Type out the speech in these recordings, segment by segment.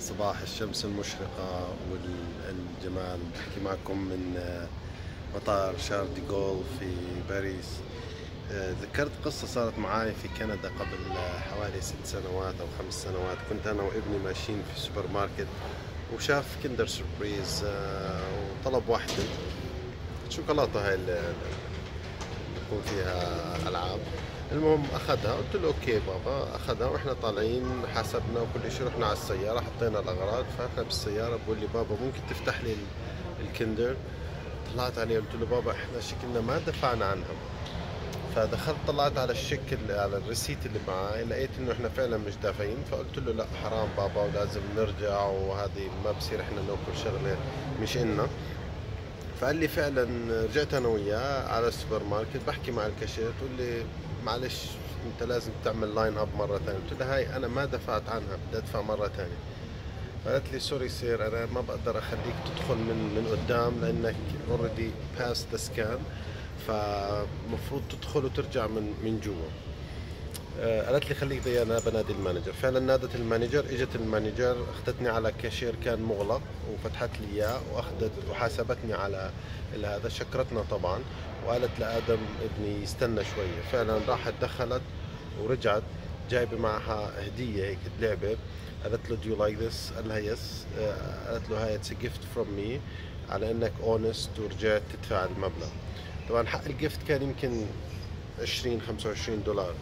صباح الشمس المشرقة والجمال. بحكي معكم من آه، مطار شارل دي جول في باريس. آه، ذكرت قصة صارت معاي في كندا قبل آه، حوالي ست سنوات أو خمس سنوات. كنت أنا وابني ماشيين في سوبر ماركت وشاف Kinder Surprise وطلب واحدة شوكولاتة هاي يكون فيها ألعاب. المهم أخذها. قلت له okay بابا. أخذها وإحنا طالعين حاسبنا وكل شيء رحنا على السيارة حطينا الأغراض. فاحنا بالسيارة بقول لي بابا ممكن تفتح لي ال Kinder. طلعت عليه قلت له بابا إحنا شكلنا ما دفعنا عنها فدخلت طلعت على الشكل على ال receipt اللي معي لقيت إنه إحنا فعلا مش دافعين. فقلت له لا حرام بابا ولازم نرجع وهذه ما بصير إحنا نأكل شغلة مش إلنا فقال لي فعلا رجعت أنا وياه على السوبر ماركت بحكي مع الكاشير تقول لي معلش أنت لازم تعمل line up مرة ثانية. قلت لها هاي أنا ما دفعت عنها بدي أدفع مرة ثانية. قالت لي sorry sir أنا ما بقدر أخليك تدخل من من قدام لأنك already passed the scan فمفروض تدخل وترجع من من جوا. قالت لي خليك زي أنا بنادي ال manager. فعلا نادت ال manager إجت ال manager أخذتني على كاشير كان مغلق وفتحت لي إياه وأخذت وحاسبتني على هذا. شكرتنا طبعا وقالت لآدم ابني يستنى شوية. فعلا راحت دخلت ورجعت جايبة معها هدية هيك لعبة. قالت له do you like this? قال لها yes آه، قالت له هاي it's gift from me على إنك honest ورجعت تدفع المبلغ. طبعا حق ال gift كان يمكن 20 25 دولار.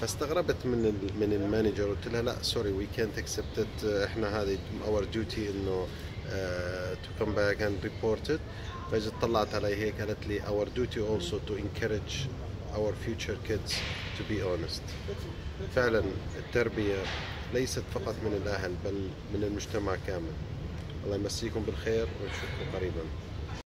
فاستغربت من من ال manager. قلت لها لا سوري وي كانت اكسبت إحنا هذه our duty إنه to come back and report فاجت طلعت علي هيك قالت لي our duty also to encourage our future kids to be honest فعلا التربية ليست فقط من الأهل بل من المجتمع كامل. الله يمسيكم بالخير ونشوفكم قريبا.